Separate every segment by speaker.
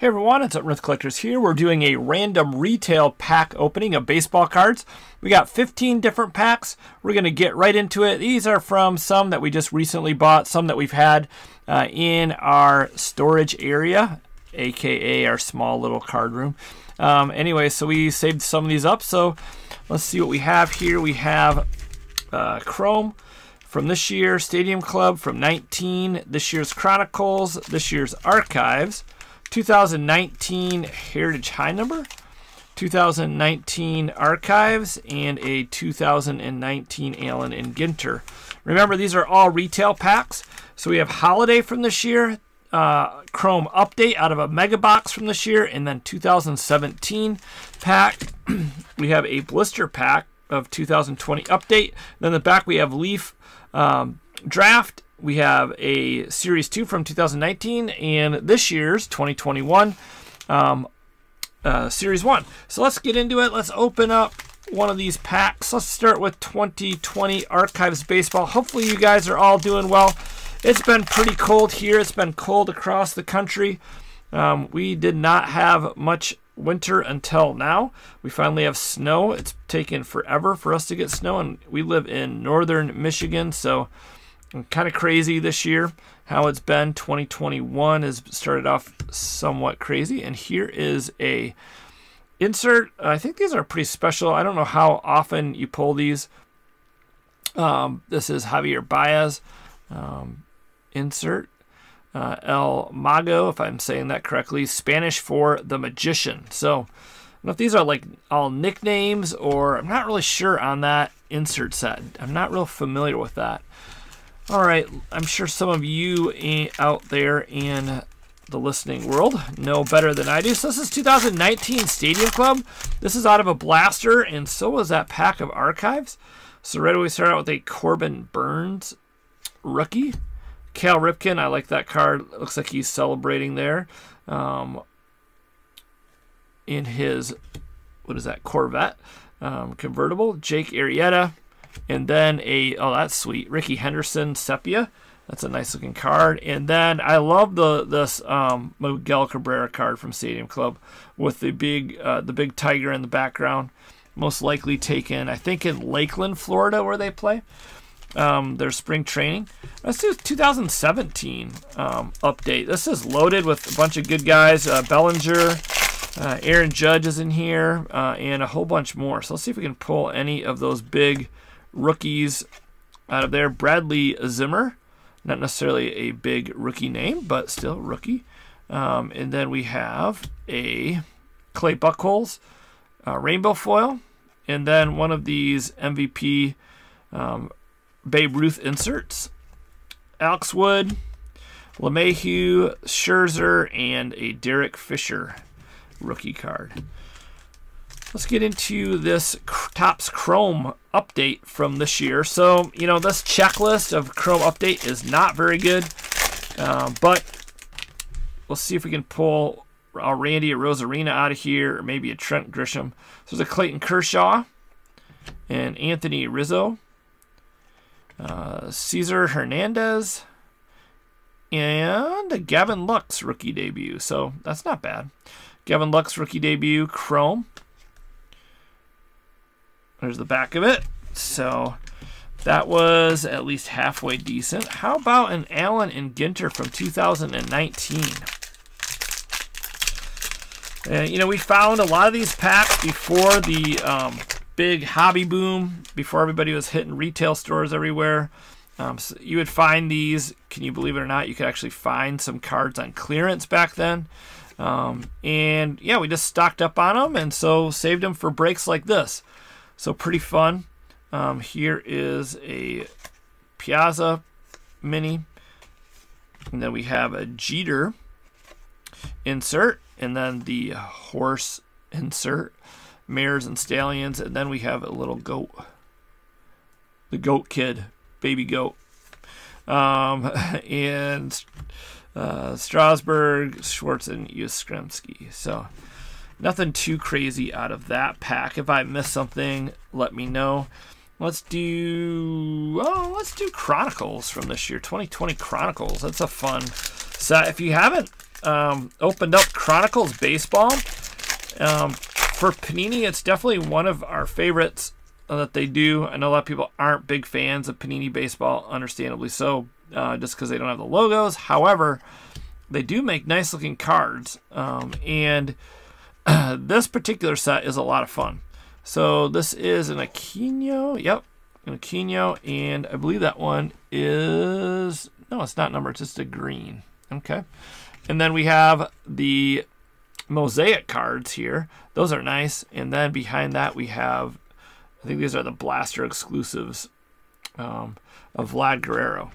Speaker 1: Hey everyone, it's Risk Collectors here. We're doing a random retail pack opening of baseball cards. We got 15 different packs. We're going to get right into it. These are from some that we just recently bought, some that we've had uh, in our storage area, aka our small little card room. Um, anyway, so we saved some of these up. So let's see what we have here. We have uh, Chrome from this year, Stadium Club from 19, this year's Chronicles, this year's Archives. 2019 Heritage High number, 2019 Archives, and a 2019 Allen and Ginter. Remember, these are all retail packs. So we have Holiday from this year, uh, Chrome Update out of a Mega Box from this year, and then 2017 pack. we have a blister pack of 2020 Update. Then the back we have Leaf um, Draft we have a Series 2 from 2019 and this year's 2021 um, uh, Series 1. So let's get into it. Let's open up one of these packs. Let's start with 2020 Archives Baseball. Hopefully you guys are all doing well. It's been pretty cold here. It's been cold across the country. Um, we did not have much winter until now. We finally have snow. It's taken forever for us to get snow, and we live in northern Michigan, so kind of crazy this year how it's been. 2021 has started off somewhat crazy and here is a insert. I think these are pretty special. I don't know how often you pull these. Um, this is javier baez um, insert uh, el mago if i'm saying that correctly spanish for the magician. So if these are like all nicknames or i'm not really sure on that insert set. I'm not real familiar with that all right, I'm sure some of you out there in the listening world know better than I do. So this is 2019 Stadium Club. This is out of a blaster, and so was that pack of archives. So right away we start out with a Corbin Burnes rookie. Cal Ripken, I like that card. looks like he's celebrating there. Um, in his, what is that, Corvette um, convertible. Jake Arrieta, and then a, oh, that's sweet. Rickey Henderson Sepia. That's a nice looking card. And then I love the this um, Miguel Cabrera card from Stadium Club with the big uh, the big tiger in the background. Most likely taken, I think, in Lakeland, Florida, where they play. Um, their spring training. Let's do 2017 um, update. This is loaded with a bunch of good guys. Uh, Bellinger, uh, Aaron Judge is in here, uh, and a whole bunch more. So let's see if we can pull any of those big rookies out of there. Bradley Zimmer, not necessarily a big rookie name, but still rookie. Um, and then we have a Clay Buchholz uh, rainbow foil, and then one of these MVP um, Babe Ruth inserts. Alex Wood, LeMahieu, Scherzer, and a Derek Fisher rookie card. Let's get into this Topps Chrome update from this year. So, you know, this checklist of Chrome update is not very good, uh, but let's see if we can pull a Randy Arozarena out of here, or maybe a Trent Grisham. So there's a Clayton Kershaw and Anthony Rizzo, uh, Cesar Hernandez, and Gavin Lux rookie debut. So that's not bad. Gavin Lux rookie debut, Chrome. There's the back of it. So that was at least halfway decent. How about an Allen and Ginter from 2019? And, you know, we found a lot of these packs before the um, big hobby boom, before everybody was hitting retail stores everywhere. Um, so you would find these, can you believe it or not, you could actually find some cards on clearance back then. Um, and yeah, we just stocked up on them and so saved them for breaks like this. So pretty fun. Um, here is a Piazza Mini. And then we have a Jeter insert. And then the horse insert. Mares and Stallions. And then we have a little goat. The goat kid. Baby goat. Um, and uh, Strasburg, Schwartz, and Yastrzemski. So Nothing too crazy out of that pack. If I missed something, let me know. Let's do oh, let's do Chronicles from this year, 2020 Chronicles. That's a fun set. If you haven't um, opened up Chronicles Baseball. Um, for Panini, it's definitely one of our favorites that they do. I know a lot of people aren't big fans of Panini Baseball, understandably so, uh, just because they don't have the logos. However, they do make nice looking cards, um, and this particular set is a lot of fun. So this is an Aquino, yep, an Aquino, and I believe that one is no, it's not numbered, it's just a green. Okay, and then we have the mosaic cards here. Those are nice, and then behind that we have, I think these are the Blaster exclusives um, of Vlad Guerrero.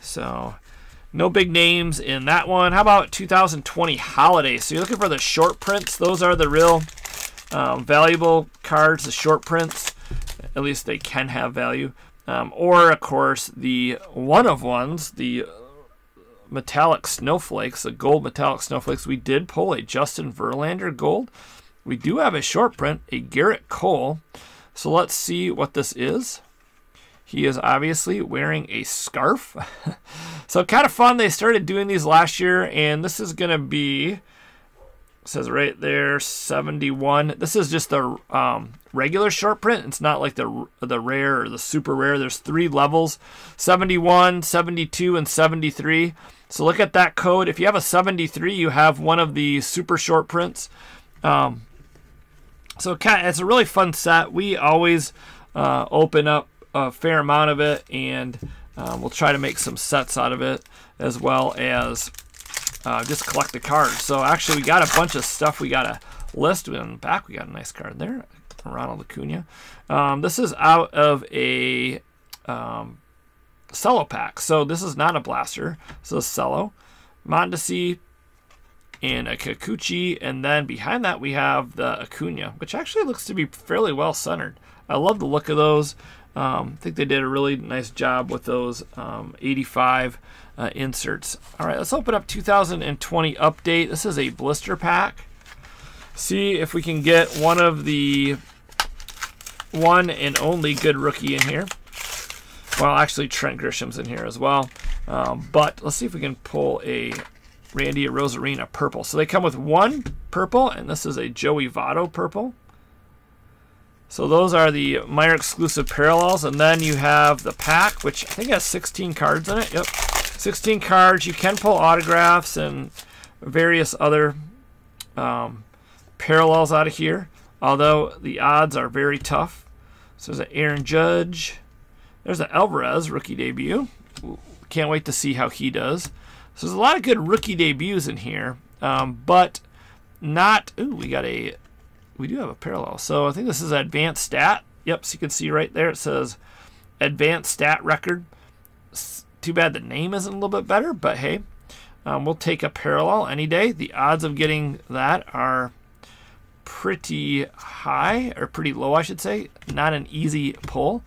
Speaker 1: So no big names in that one. How about 2020 Holiday? So you're looking for the short prints. Those are the real um, valuable cards, the short prints. At least they can have value. Um, or, of course, the one of ones, the metallic snowflakes, the gold metallic snowflakes. We did pull a Justin Verlander gold. We do have a short print, a Gerrit Cole. So let's see what this is. He is obviously wearing a scarf. so kind of fun. They started doing these last year, and this is going to be, says right there, 71. This is just the um, regular short print. It's not like the, the rare or the super rare. There's three levels, 71, 72, and 73. So look at that code. If you have a 73, you have one of the super short prints. Um, so it's a really fun set. We always uh, open up a fair amount of it, and um, we'll try to make some sets out of it as well as uh, just collect the cards. So actually, we got a bunch of stuff we got to list. In the back, we got a nice card there, Ronald Acuna. Um, this is out of a um, cello pack. So this is not a blaster. So a cello, Mondesi, and a Kikuchi, and then behind that we have the Acuna, which actually looks to be fairly well centered. I love the look of those. Um, I think they did a really nice job with those um, 85 uh, inserts. All right, let's open up 2020 update. This is a blister pack. See if we can get one of the one and only good rookie in here. Well, actually, Trent Grisham's in here as well. Um, but let's see if we can pull a Randy Arozarena purple. So they come with one purple, and this is a Joey Votto purple. So those are the Meijer exclusive parallels, and then you have the pack, which I think has 16 cards in it. Yep, 16 cards. You can pull autographs and various other um, parallels out of here, although the odds are very tough. So there's an Aaron Judge. There's an Alvarez rookie debut. Can't wait to see how he does. So there's a lot of good rookie debuts in here, um, but not. Ooh, we got a we do have a parallel. So I think this is advanced stat. Yep, so you can see right there it says advanced stat record. too bad the name isn't a little bit better, but hey, um, we'll take a parallel any day. The odds of getting that are pretty high, or pretty low, I should say. Not an easy pull.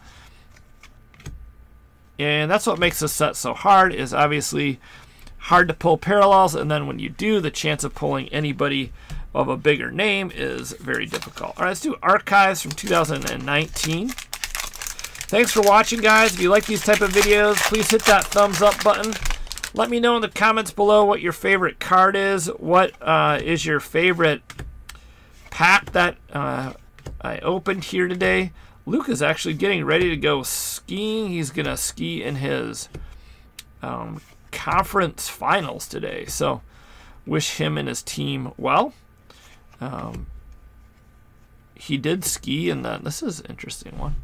Speaker 1: And that's what makes this set so hard, is obviously hard to pull parallels, and then when you do, the chance of pulling anybody of a bigger name is very difficult. All right, let's do archives from 2019. Thanks for watching, guys. If you like these type of videos, please hit that thumbs up button. Let me know in the comments below what your favorite card is. What uh, is your favorite pack that uh, I opened here today? Luke is actually getting ready to go skiing. He's going to ski in his um, conference finals today. So wish him and his team well. Um, he did ski in that. This is an interesting one.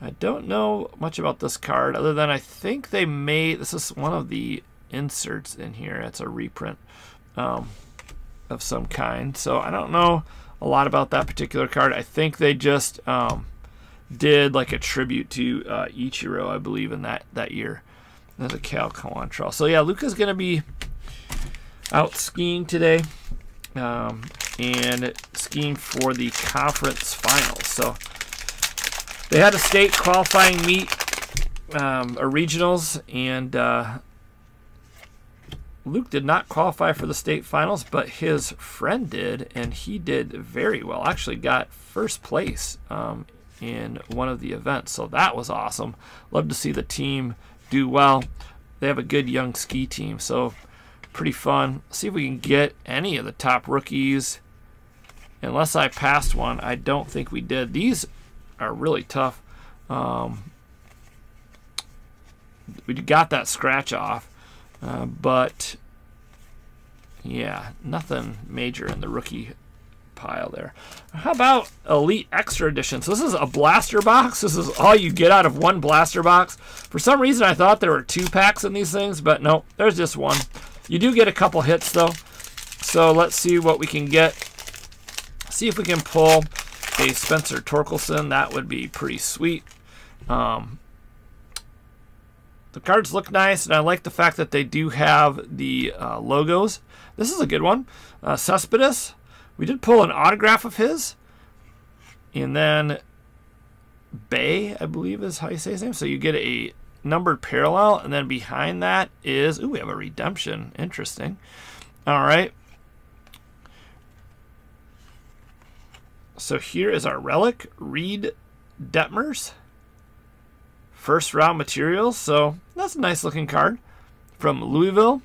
Speaker 1: I don't know much about this card other than I think they made this is one of the inserts in here. It's a reprint um, of some kind. So I don't know a lot about that particular card. I think they just um, did like a tribute to uh, Ichiro, I believe, in that that year. There's a Cal Quantrill. So yeah, Luca's gonna be out skiing today. Um, and skiing for the conference finals. So they had a state qualifying meet, um, a regionals, and uh, Luke did not qualify for the state finals, but his friend did, and he did very well. Actually, got first place um, in one of the events, so that was awesome. Love to see the team do well. They have a good young ski team, so pretty fun. See if we can get any of the top rookies. Unless I passed one, I don't think we did. These are really tough. Um, we got that scratch off, uh, but yeah, nothing major in the rookie pile there. How about Elite Extra Edition? So this is a blaster box. This is all you get out of one blaster box. For some reason, I thought there were two packs in these things, but no, there's just one. You do get a couple hits, though. So let's see what we can get. See if we can pull a Spencer Torkelson. That would be pretty sweet. Um, the cards look nice, and I like the fact that they do have the uh, logos. This is a good one. Uh. We did pull an autograph of his. And then Bay, I believe is how you say his name. So you get a numbered parallel, and then behind that is, ooh, we have a redemption. Interesting. All right. So here is our relic, Reed Detmers. First round materials, so that's a nice looking card from Louisville.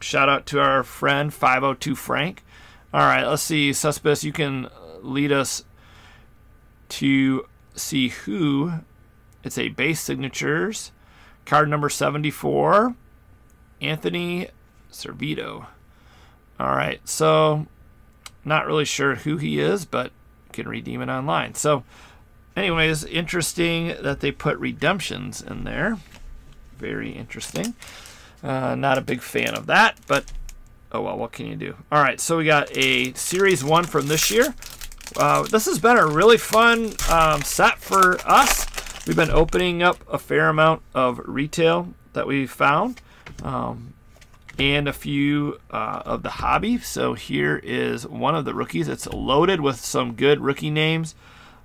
Speaker 1: Shout out to our friend 502 Frank. All right, let's see. Suspects, you can lead us to see who. It's a base signatures. Card number 74, Anthony Servideo. All right, so not really sure who he is, but can redeem it online. So anyways, interesting that they put redemptions in there. Very interesting. Uh, not a big fan of that, but oh well, what can you do? All right, so we got a Series 1 from this year. Uh, this has been a really fun um, set for us. We've been opening up a fair amount of retail that we found. Um, and a few uh, of the hobby. So here is one of the rookies. It's loaded with some good rookie names.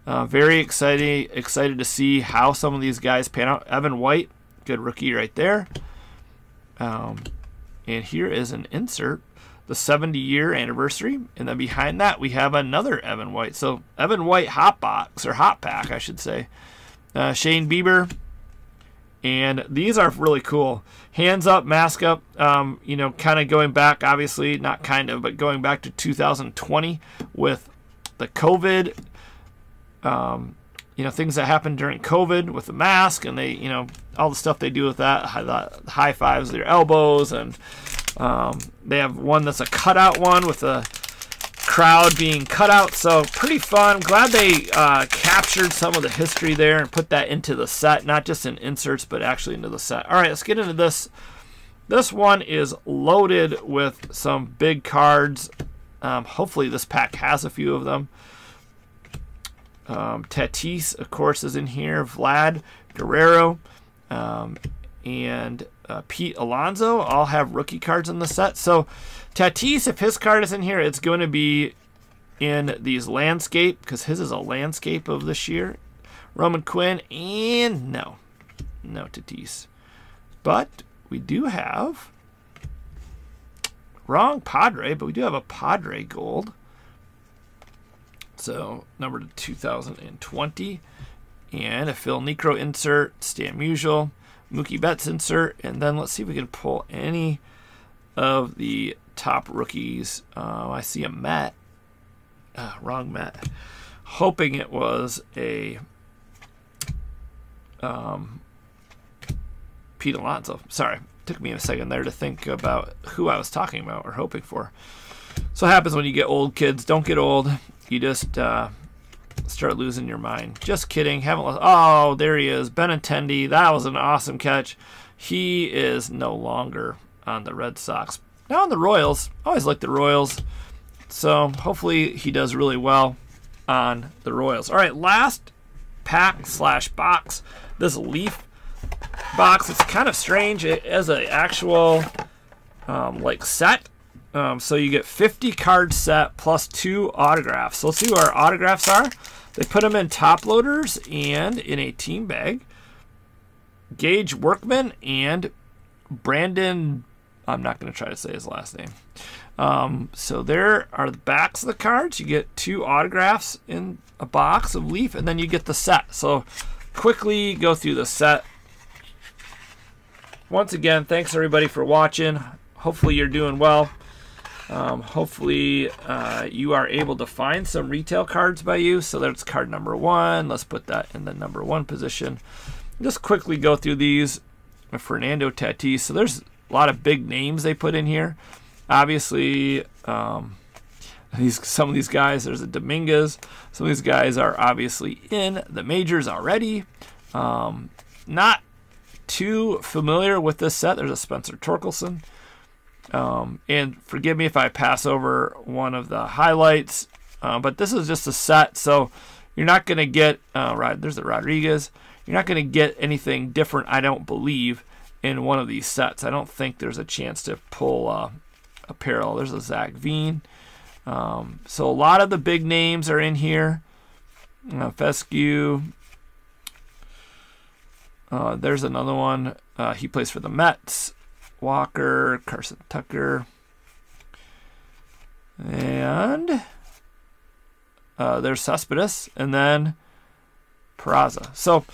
Speaker 1: Uh, very exciting, excited to see how some of these guys pan out. Evan White, good rookie right there. Um, and here is an insert, the 70 year anniversary. And then behind that, we have another Evan White. So Evan White hot box, or hot pack, I should say. Uh, Shane Bieber. And these are really cool. Hands up, mask up. Um, you know, kind of going back, obviously, not kind of, but going back to 2020 with the COVID um, you know, things that happened during COVID with the mask and they, you know, all the stuff they do with that, the high fives, their elbows, and um, they have one that's a cutout one with a crowd being cut out. So pretty fun. Glad they uh, captured some of the history there and put that into the set, not just in inserts, but actually into the set. All right, let's get into this. This one is loaded with some big cards. Um, hopefully this pack has a few of them. Um, Tatis, of course, is in here. Vlad Guerrero um, and uh, Pete Alonso all have rookie cards in the set. So Tatis, if his card is in here, it's going to be in these landscape because his is a landscape of this year. Roman Quinn and no, no Tatis. But we do have wrong Padre, but we do have a Padre gold. So number to 2020. And a Phil Niekro insert, Stan Musial, Mookie Betts insert, and then let's see if we can pull any of the top rookies. Uh, I see a Matt. Uh, wrong Matt. Hoping it was a um, Pete Alonso. Sorry, took me a second there to think about who I was talking about or hoping for. So it happens when you get old kids. Don't get old you just uh, start losing your mind. Just kidding. Haven't lost. Oh, there he is. Benintendi. That was an awesome catch. He is no longer on the Red Sox. Now on the Royals. Always like the Royals. So hopefully he does really well on the Royals. All right, last pack slash box. This leaf box. It's kind of strange. It has an actual um, like set um, so you get 50 card set plus two autographs. So let's see what our autographs are. They put them in top loaders and in a team bag. Gage Workman and Brandon. I'm not going to try to say his last name. Um, so there are the backs of the cards. You get two autographs in a box of Leaf, and then you get the set. So quickly go through the set. Once again, thanks everybody for watching. hopefully you're doing well. Um, hopefully uh, you are able to find some retail cards by you. So that's card number one. Let's put that in the number one position. Just quickly go through these. Fernando Tatis. So there's a lot of big names they put in here. Obviously, um, these some of these guys. There's a Dominguez. Some of these guys are obviously in the majors already. Um, not too familiar with this set. There's a Spencer Torkelson. Um, and forgive me if I pass over one of the highlights, uh, but this is just a set, so you're not going to get, uh, right, there's the Rodriguez. You're not going to get anything different, I don't believe, in one of these sets. I don't think there's a chance to pull uh, a parallel. There's a Zach Veen. Um, so a lot of the big names are in here. Uh, Fescue. Uh, there's another one. Uh, he plays for the Mets. Walker, Carson Tucker, and uh, there's Cespedes, and then Peraza. So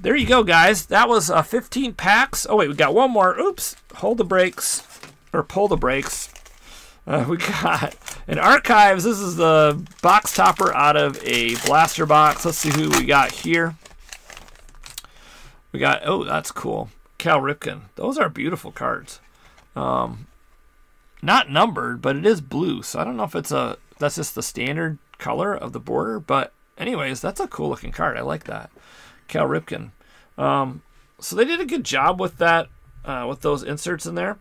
Speaker 1: there you go, guys. That was uh, 15 packs. Oh, wait, we got one more. Oops. Hold the brakes, or pull the brakes. Uh, we got an archives. This is the box topper out of a blaster box. Let's see who we got here. We got, oh, that's cool. Cal Ripken. Those are beautiful cards. Um, not numbered, but it is blue. So I don't know if it's a that's just the standard color of the border. But anyways, that's a cool looking card. I like that. Cal Ripken. Um, so they did a good job with that, uh, with those inserts in there.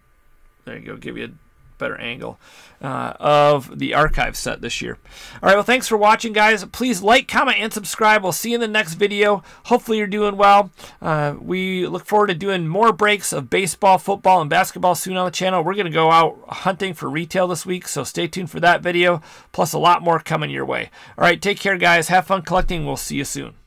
Speaker 1: There you go. Give you a better angle uh, of the archive set this year. All right, well, thanks for watching, guys. Please like, comment, and subscribe. We'll see you in the next video. Hopefully, you're doing well. Uh, we look forward to doing more breaks of baseball, football, and basketball soon on the channel. We're going to go out hunting for retail this week, so stay tuned for that video, plus a lot more coming your way. All right, take care, guys. Have fun collecting. We'll see you soon.